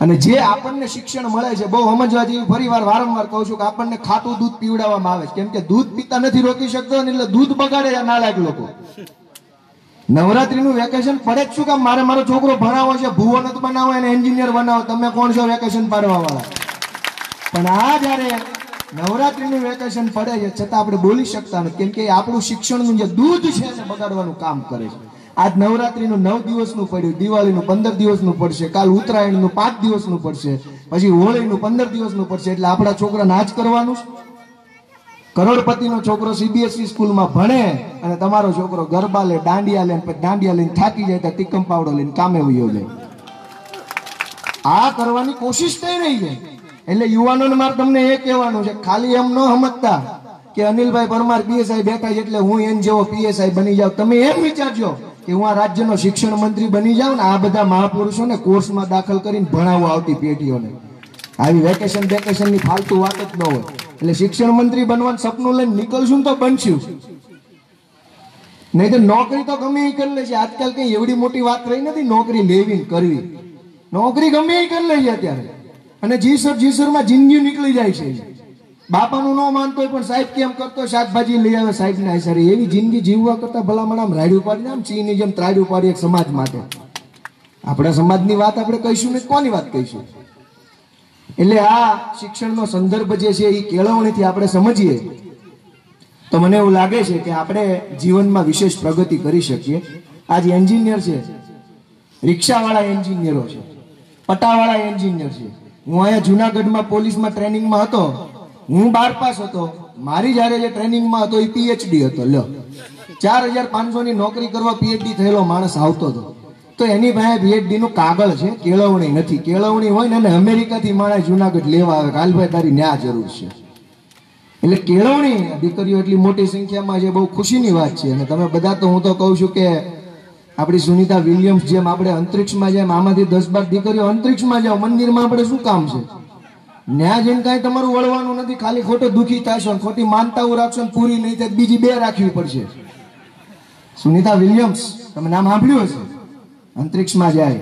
અને જે આપણને શિક્ષણ મળે છે, બહુ સમજવા જેવી ફરી વાર વારંવાર કહું છું કે આપણને ખાટું દૂધ પીવડાવવામાં આવે છે. કેમ કે દૂધ પીતા નથી, રોકી શકતો એટલે દૂધ બગાડે છે નાલાયક લોકો. નવરાત્રીનું વેકેશન પડે જ શું કામ? મારે મારો છોકરો ભણાવો છે, ભુવન નથી બનાવો, એને એન્જિનિયર બનાવો. તમે કોણ છો વેકેશન પાડવા વાળા પણ આ જ્યારે નવરાત્રીનું વેકેશન પડે છે, છતાં આપણે બોલી શકતા નથી. કેમ કે આપણું શિક્ષણનું જે દૂધ છે, એને બગાડવાનું કામ કરે છે. આજ નવરાત્રીનું નવ દિવસનું પડ્યું, દિવાળીનું પંદર દિવસનું પડશે, કાલ ઉત્તરાયણનું પાંચ દિવસનું પડશે, પછી હોળીનું પંદર દિવસનું પડશે, એટલે આપણા છોકરા નાચ કરવાનું કરોડપતિ કરોડપતિનો છોકરો સીબીએસઈ સ્કૂલમાં ભણે અને તમારો છોકરો ગરબા લે, દાંડિયા લે દાંડિયા લઈને થાકી જાય ત્યાં તિકમ પાવડો લઈને કામે વયો લે આ કરવાની કોશિશ થઈ રહી છે. એટલે યુવાનોને મારે તમને એ કહેવાનું છે, ખાલી એમ ન સમજતા કે અનિલભાઈ પરમાર પીએસઆઈ બેઠા છે એટલે હું એન જેવો પીએસઆઈ બની જાઉં. તમે એમ વિચારજો હું આ રાજ્યનો શિક્ષણ મંત્રી બની જાઉં ને આ બધા મહાપુરુષોને કોર્સમાં દાખલ કરીને ભણાવવા આવતી પેઢીઓને. આવી વેકેશન વેકેશનની ફાલતુ વાત જ ન હોય. એટલે શિક્ષણ મંત્રી બનવાનું સપનું લઈને નીકળશું તો બનશું. નહીં તો નોકરી તો ગમે એ કરી લે છે આજકાલ કઈ એવડી મોટી વાત રહી નથી, નોકરી લેવી કરવી. નોકરી ગમે એ કરી લે છે અત્યારે. અને જીસર જીસરમાં જિંદગી નીકળી જાય છે. બાપાનું ન માનતો પણ સાહેબ કેમ કરતો શાકભાજી લઈ આવે સાહેબ ને આશરે એવી જિંદગી જીવવા કરતા ભલામણ આમ રાડ્યું પાડી આમ ચીની જેમ ત્રાડ્યું પાડી એક સમાજ માટે. આપણા સમાજની વાત આપણે કહીશું ને કોની વાત કહીશું? એટલે આ શિક્ષણનો સંદર્ભ જે છે એ કેળવણીથી આપણે સમજીએ. તો મને એવું લાગે છે કે આપણે જીવનમાં વિશેષ પ્રગતિ કરી શકીએ. આજ એન્જિનિયર છે. રિક્ષાવાળા એન્જિનિયરો છે. પટાવાળા એન્જિનિયર છે. હું અહીંયા જુનાગઢમાં પોલીસમાં ટ્રેનિંગમાં હતો. હું બાર પાસ હતો. મારી જ્યારે જે ટ્રેનિંગમાં હતો એ પીએચડી હતો. લ્યો. ચાર હજાર પાંચસો ની નોકરી કરવા પીએચડી થયેલો માણસ આવતો હતો. તો એની પાસે પીએચડી નું કાગળ છે. કેળવણી નથી. કેળવણી હોય ને એને અમેરિકાથી માણસ જુનાગઢ લેવા આવે કાલભાઈ તારી ન્યા જરૂર છે. એટલે કેળવણી દીકરીઓ એટલી મોટી સંખ્યામાં છે, બહુ ખુશીની વાત છે. અને તમે બધા તો હું તો કહું છું કે આપણી સુનિતા વિલિયમ્સ જેમ આપણે અંતરિક્ષમાં જેમ આમાંથી દસ બાર દીકરીઓ અંતરિક્ષમાં જાઓ, મંદિરમાં આપણે શું કામ છે? ન્યા જઈને કાંઈ તમારું વળવાનું નથી, ખાલી ખોટો દુઃખી થશો ખોટી માનતાઓ રાખશો પૂરી નહીં થાય બીજી બે રાખવી પડશે. સુનિતા વિલિયમ્સ, તમે નામ સાંભળ્યું હશે? અંતરિક્ષમાં જાય.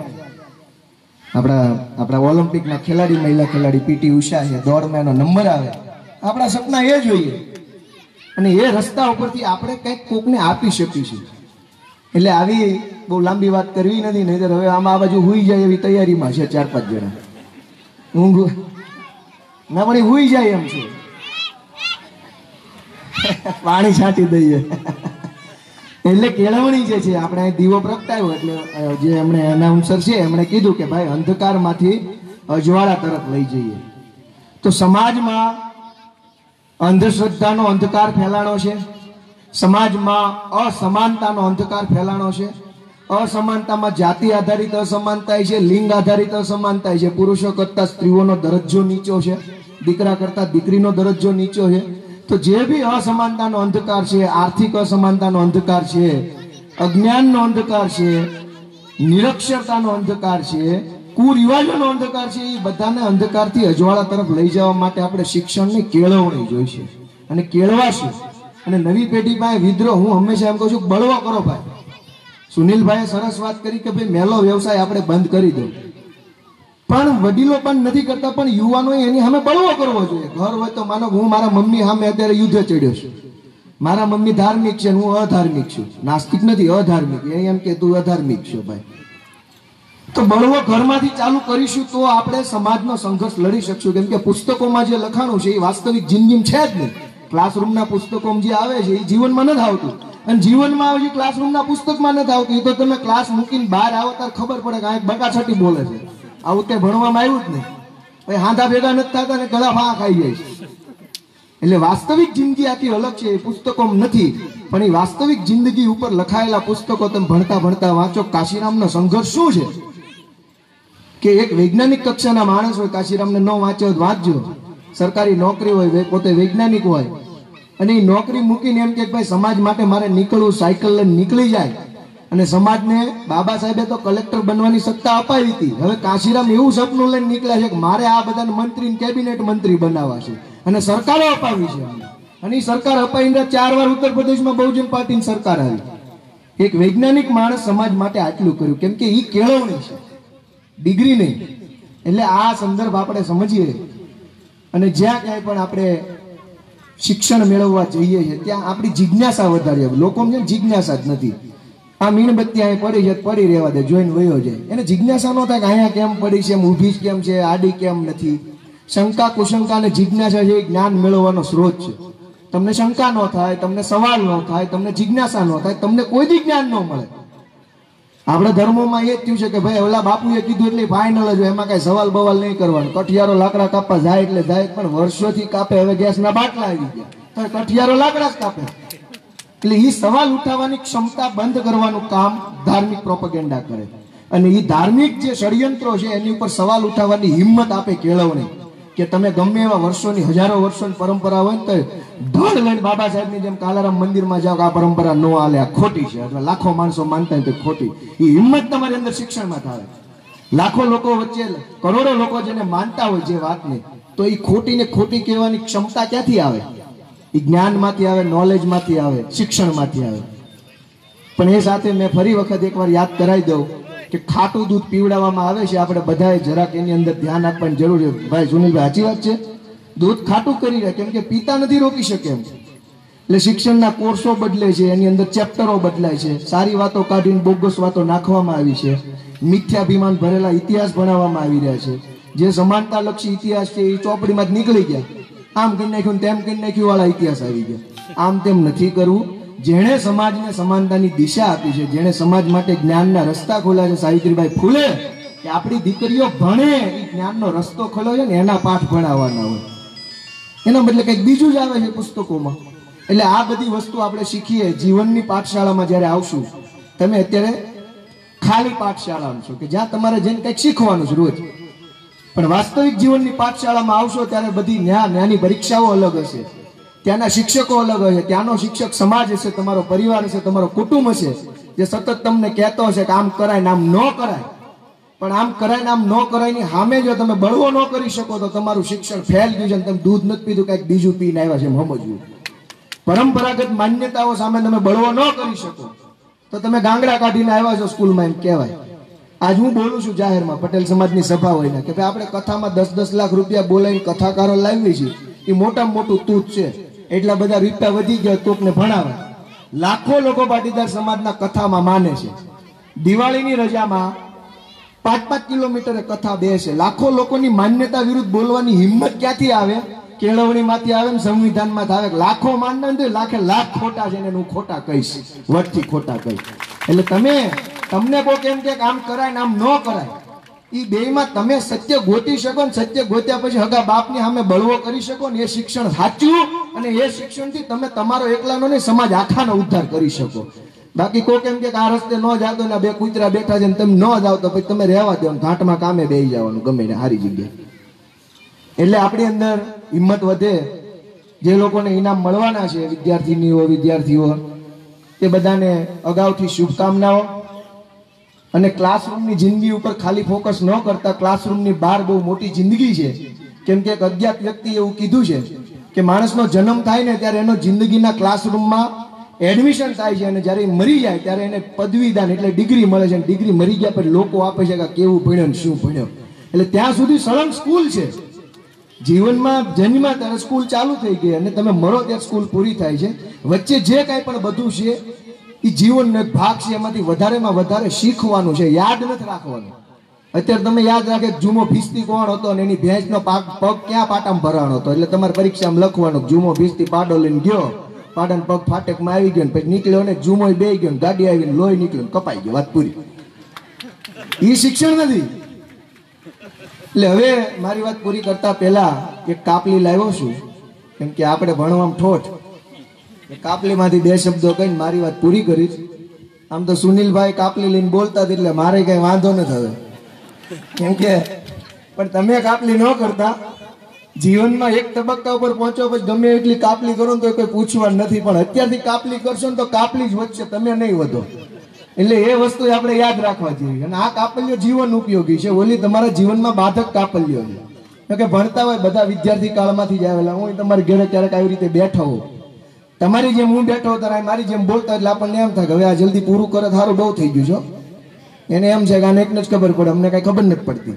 આપણા આપણા ઓલિમ્પિકના ખેલાડી, મહિલા ખેલાડી પીટી ઉષા છે દોડમાં એનો નંબર આવે. આપણા સપના એ જોઈએ. અને એ રસ્તા ઉપરથી આપણે કંઈક કોકને આપી શકીશું એટલે આવી બહુ લાંબી વાત કરવી નથી નહીં હવે આમાં આ બાજુ હોઈ જાય એવી તૈયારીમાં છે ચાર પાંચ જણા. ઊંઘ પણ એ હુઈ જાય એમ છે. પાણી છાંટી દઈએ. એટલે કેળવણી જે છે, આપણે દીવો પ્રગટાયો એટલે જે એમણે અનાઉન્સર છે, એમણે કીધું કે ભાઈ અંધકારમાંથી અજવાળા તરફ લઈ જઈએ. તો સમાજમાં અંધશ્રદ્ધાનો અંધકાર ફેલાણો છે. સમાજમાં અસમાનતાનો અંધકાર ફેલાણો છે. અસમાનતામાં જાતિ આધારિત અસમાનતા છે, લિંગ આધારિત અસમાનતા છે. પુરુષો કરતા સ્ત્રીઓનો દરજ્જો નીચો છે. દીકરા કરતા દીકરીનો દરજ્જો નીચો છે. તો જે બી અસમાનતાનો અંધકાર છે, આર્થિક અસમાનતાનો અંધકાર છે, અજ્ઞાનનો અંધકાર છે, નિરક્ષરતાનો અંધકાર છે, કુરિવાજોનો અંધકાર છે, એ બધાને અંધકારથી અજવાળા તરફ લઈ જવા માટે આપણે શિક્ષણની કેળવણી જોઈશે અને કેળવાશું. અને નવી પેઢી પાસે વિદ્રોહ, હું હંમેશા એમ કહું છું, બળવો કરો ભાઈ. સુનિલભાઈએ સરસ વાત કરી કે ભાઈ મેલો વ્યવસાય આપણે બંધ કરી દો પણ વડીલો પણ નથી કરતા, પણ યુવાનો એની સામે બળવો કરવો જોઈએ. ઘર હોય તો માનો હું મારા મમ્મી સામે અત્યારે યુદ્ધ ચડ્યો છું. મારા મમ્મી ધાર્મિક છે હું અધાર્મિક છું. નાસ્તિક નથી, અધાર્મિક. એ એમ કે તું અધાર્મિક છો ભાઈ. તો બળવો ઘરમાંથી ચાલુ કરીશું તો આપણે સમાજનો સંઘર્ષ લડી શકશું. કેમ કે પુસ્તકોમાં જે લખાણું છે એ વાસ્તવિક જિંદગી છે જ નહીં. ક્લાસરૂમના પુસ્તકોમાં જે આવે છે એ જીવનમાં નથી આવતું. અને જીવનમાં હજી ક્લાસરૂમના પુસ્તકમાં નથી આવતું તો તમે ક્લાસ મૂકીને બહાર આવો, ત્યારે ખબર પડે કે આ બકા છટી બોલે છે. આવું તે ભણવામાં આવ્યું જ નહીં. પછી હાંધા ભેગા નથી થતા ને ગળા ફા ખાઈ જાય છે. એટલે વાસ્તવિક જિંદગી આખી અલગ છે, એ પુસ્તકો નથી. પણ એ વાસ્તવિક જિંદગી ઉપર લખાયેલા પુસ્તકો તમે ભણતા ભણતા વાંચો, કાશીરામનો સંઘર્ષ શું છે? કે એક વૈજ્ઞાનિક કક્ષાના માણસ હોય, કાશીરામને ન વાંચ્યો વાંચજો. સરકારી નોકરી હોય પોતે વૈજ્ઞાનિક હોય અને એ નોકરી મૂકીને એમ કે ભાઈ સમાજ માટે મારે નીકળવું સાયકલ લઈને નીકળી જાય. અને સમાજને બાબા સાહેબે તો કલેક્ટર બનવાની સત્તા અપાવી હતી. હવે કાશીરામ એવું સપનું લઈને નીકળ્યા છે કે મારે આ બધાને મંત્રી કેબિનેટ મંત્રી બનાવવા છે. અને સરકારો અપાવી છે અને એ સરકાર અપાવીને ચાર વાર ઉત્તર પ્રદેશમાં બહુજન પાર્ટીની સરકાર આવી. એક વૈજ્ઞાનિક માણસ સમાજ માટે આટલું કર્યું. કેમ કે એ કેળવણી છે. ડિગ્રી નહીં. એટલે આ સંદર્ભ આપણે સમજીએ. અને જ્યાં ક્યાંય પણ આપણે શિક્ષણ મેળવવા જઈએ છીએ ત્યાં આપણી જિજ્ઞાસા વધારે લોકોને જિજ્ઞાસા જ નથી. આ મીણબત્તી અહીં પડી છે, પડી રહેવા દે, જોઈને વયો જાય. એને જિજ્ઞાસા ન થાય કે અહીંયા કેમ પડી છે, એમ ઊભી કેમ છે, આડી કેમ નથી. શંકા, કુશંકા અને જિજ્ઞાસા છે એ જ્ઞાન મેળવવાનો સ્ત્રોત છે. તમને શંકા ન થાય, તમને સવાલ ન થાય, તમને જિજ્ઞાસા ન થાય, તમને કોઈ જ જ્ઞાન ન મળે. આપણા ધર્મોમાં એ જ થયું છે કે ભાઈ, ઓલા બાપુએ કીધું એટલે ફાઇનલ જ એમાં કઈ સવાલ બવાલ નહીં કરવાનો. કઠિયારો લાકડા કાપવા જાય એટલે જાય, પણ વર્ષોથી કાપે, હવે ગેસના બાટલા આવી ગયા. તો કઠિયારો લાકડા જ કાપે. એટલે એ સવાલ ઉઠાવવાની ક્ષમતા બંધ કરવાનું કામ ધાર્મિક પ્રોપગેન્ડા કરે. અને એ ધાર્મિક જે ષડયંત્રો છે, એની ઉપર સવાલ ઉઠાવવાની હિંમત આપે કેળવણી. કે તમે ગમે એવા વર્ષોની હજારો વર્ષોની પરંપરા હોય ને તો ઢળ લઈને બાબા સાહેબની જેમ કાલારામ મંદિરમાં જાઓ આ પરંપરા ન હાલે, આ ખોટી છે. એટલે લાખો માણસો માનતા હોય તો ખોટી. એ હિંમત તમારી અંદર શિક્ષણમાં થાય. લાખો લોકો વચ્ચે, કરોડો લોકો જેને માનતા હોય જે વાતને, તો એ ખોટીને ખોટી કહેવાની ક્ષમતા ક્યાંથી આવે? એ જ્ઞાનમાંથી આવે નોલેજમાંથી આવે, શિક્ષણમાંથી આવે. પણ એ સાથે મેં ફરી વખત એકવાર યાદ કરાવી દઉં. કે ખાટું દૂધ પીવડાવવામાં આવે છે, આપણે બધાએ જરાક એની અંદર ધ્યાન આપવાની જરૂર છે. ભાઈ સુનિલભાઈ સાચી વાત છે? દૂધ ખાટું કરી રહ્યા કેમ કે પિતા નથી રોકી શકે એમ. એટલે શિક્ષણના કોર્સો બદલે છે, એની અંદર ચેપ્ટરો બદલાય છે, સારી વાતો કાઢીને બોગસ વાતો નાખવામાં આવી છે, મિથ્યાભિમાન ભરેલા ઇતિહાસ ભણાવવામાં આવી રહ્યા છે. જે સમાનતાલક્ષી ઇતિહાસ છે, એ ચોપડીમાં જ નીકળી ગયા. આમ કરી નાખ્યું તેમ કરી નાખ્યું, વાળા ઇતિહાસ આવી ગયા. આમ તેમ નથી કરવું. જેણે સમાજને સમાનતાની દિશા આપી છે, જેણે સમાજ માટે જ્ઞાનના રસ્તા ખોલ્યા છે, સાવિત્રીબાઈ ફૂલે કે આપણી દીકરીઓ ભણે એ જ્ઞાનનો રસ્તો ખોલ્યો છે ને એના પાઠ ભણાવવાના હોય. એના બદલે કંઈક બીજું જ આવે છે પુસ્તકોમાં. એટલે આ બધી વસ્તુ આપણે શીખીએ જીવનની પાઠશાળામાં જ્યારે આવશું, તમે અત્યારે ખાલી પાઠશાળામાં છો કે જ્યાં તમારે જઈને કંઈક શીખવાનું છે રોજ. પણ વાસ્તવિક જીવનની પાઠશાળામાં આવશો ત્યારે બધી ન્યા ન્યાની પરીક્ષાઓ અલગ હશે. ત્યાંના શિક્ષકો અલગ હશે ત્યાંનો શિક્ષક સમાજ હશે, તમારો પરિવાર હશે, તમારો કુટુંબ હશે. જે સતત તમને કહેતો હશે કે આમ કરાય ને આમ ન કરાય. પણ આમ કરાય ને આમ ન કરાયની સામે જો તમે બળવો ન કરી શકો તો તમારું શિક્ષણ ફેલ ગયું છે તમે દૂધ નથી પીધું, કંઈક બીજું પીને આવ્યા છે સમજવું. પરંપરાગત માન્યતાઓ સામે તમે બળવો ન કરી શકો. તો તમે ગાંગડા કાઢીને આવ્યા છો સ્કૂલમાં એમ કહેવાય. આજ હું બોલું છું જાહેરમાં, પટેલ સમાજની સભા હોય ને, કે ભાઈ આપણે કથામાં દસ દસ લાખ રૂપિયા બોલાવીને કથાકારો લાવીએ છીએ. એ મોટામાં મોટું તૂત છે. એટલા બધા રૂપિયા વધી ગયા તૂકને ભણાવે. લાખો લોકો પાટીદાર સમાજના કથામાં માને છે. દિવાળીની રજામાં પાંચ પાંચ કિલોમીટરે કથા બેસે લાખો લોકોની માન્યતા વિરુદ્ધ બોલવાની હિંમત ક્યાંથી આવે? કેળવણીમાંથી આવે ને સંવિધાનમાં આવે? લાખો માનના લાખે લાખ ખોટા છે ને હું ખોટા કહીશ. વટથી ખોટા કહીશ. એટલે તમે, તમને કોઈ કેમ કે આમ કરાય ને આમ ન કરાય. એ બેયમાં તમે સત્ય ગોતી શકો ને સત્ય ગોત્યા પછી હગા બાપની સામે બળવો કરી શકો ને એ શિક્ષણ સાચું અને એ શિક્ષણથી તમે તમારો એકલાનો નહીં, સમાજ આખાનો ઉદ્ધાર કરી શકો. બાકી કોક કેમ કે આ રસ્તે ન જાતો ને બે કૂતરા બેઠા છે ને તમે ન જાવ તો પછી તમે રહેવા દો ઘાટમાં કામે બેસી જવાનું, ગમે ને સારી જગ્યાએ. એટલે આપણી અંદર હિંમત વધે. જે લોકોને ઇનામ મળવાના છે, વિદ્યાર્થીનીઓ, વિદ્યાર્થીઓ, તે બધાને અગાઉથી શુભકામનાઓ. અને ક્લાસરૂમની જિંદગી ઉપર ખાલી ફોકસ ન કરતા ક્લાસરૂમની બહાર બહુ મોટી જિંદગી છે. કેમ કે એક અજ્ઞાત વ્યક્તિ એવું કીધું છે કે માણસનો જન્મ થાય ને ત્યારે એનો જિંદગીના ક્લાસરૂમમાં એડમિશન થાય છે અને જ્યારે મરી જાય ત્યારે એને પદવીદાન એટલે ડિગ્રી મળે છે અને ડિગ્રી મરી ગયા પછી લોકો આપે છે કે કેવું ભણ્યો શું ભણ્યો. એટલે ત્યાં સુધી સળંગ સ્કૂલ છે. જીવનમાં જન્મ્યા ત્યારે સ્કૂલ ચાલુ થઈ ગઈ અને તમે મરો ત્યારે સ્કૂલ પૂરી થાય છે. વચ્ચે જે કાંઈ પણ બધું છે એ જીવનનો એક ભાગ છે, એમાંથી વધારેમાં વધારે શીખવાનું છે, યાદ નથી રાખવાનું. અત્યારે તમે યાદ રાખે જુમો ભીસ્તી કોણ હતો અને એની ભેંસનો પાક પગ ક્યાં પાટામાં ભરાણો હતો? એટલે તમારે પરીક્ષામાં લખવાનું જુમો ભીસ્તી પાડો લઈને ગયો, પાડાનો પગ ફાટેકમાં આવી ગયો પછી નીકળ્યો ને જુમો બે ગયો ગાડી આવીને લોહી નીકળ્યો કપાઈ ગયો, વાત પૂરી. એ શિક્ષણ નથી. એટલે હવે મારી વાત પૂરી કરતા પહેલા એક કાપલી લાવ્યો છું, કેમ કે આપણે ભણવામાં ઠોઠ. કાપલીમાંથી બે શબ્દો કહીને મારી વાત પૂરી કરીશ આમ તો સુનિલભાઈ કાપલી લઈને બોલતા હતા એટલે મારે કઈ વાંધો ન થયો કેમ કે, પણ તમે કાપલી ન કરતા. જીવનમાં એક તબક્કા ઉપર પહોંચો પછી ગમે એટલી કાપલી કરો ને તો કોઈ પૂછવાનું નથી, પણ અત્યારથી કાપલી કરશો ને તો કાપલી જ વધશે, તમે નહીં વધો. એટલે એ વસ્તુ આપણે યાદ રાખવા જોઈએ અને આ કાપલીઓ જીવન ઉપયોગી છે. ઓલી તમારા જીવનમાં બાધક કાપલીઓ છે. કે ભણતા હોય બધા વિદ્યાર્થી કાળમાંથી જ આવેલા. હું તમારી ઘરે ક્યારેક આવી રીતે બેઠા હોઉં. તમારી જેમ હું બેઠો હતો અને મારી જેમ બોલતા એટલે આપણને એમ થાય કે હવે આ જલ્દી પૂરું કરે સારું બહુ થઈ ગયું છો એને એમ છે કે આને એકને જ ખબર પડે, અમને કાંઈ ખબર નથી પડતી.